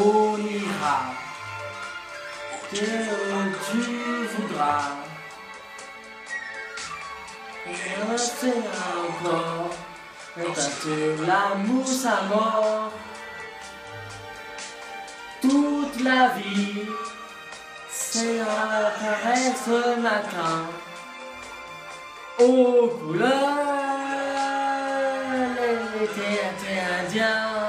on ira que tu voudras. Et restera encore, et la mousse à mort. Toute la vie, c'est un ce matin. Aux couleurs, l'été indien.